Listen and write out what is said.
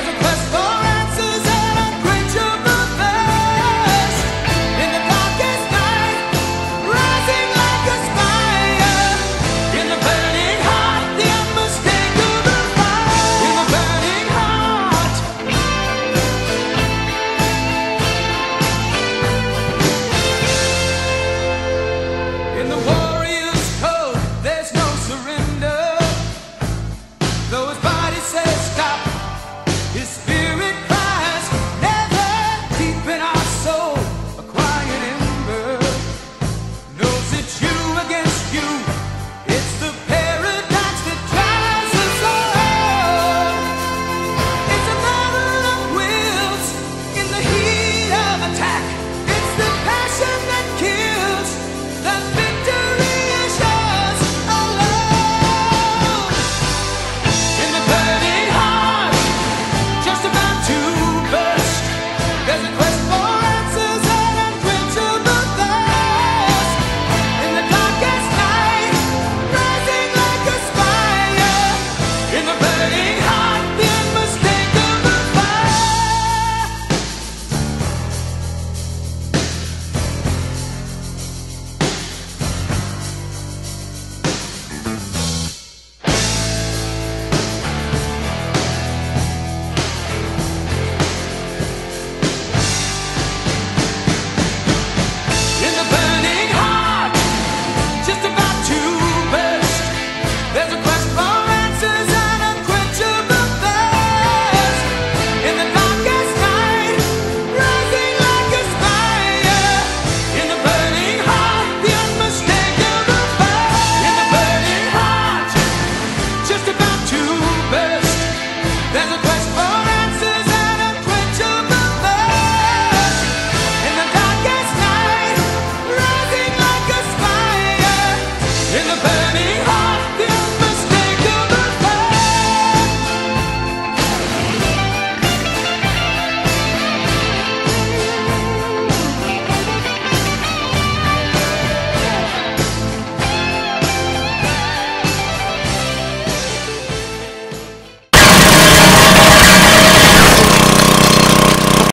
there's a It's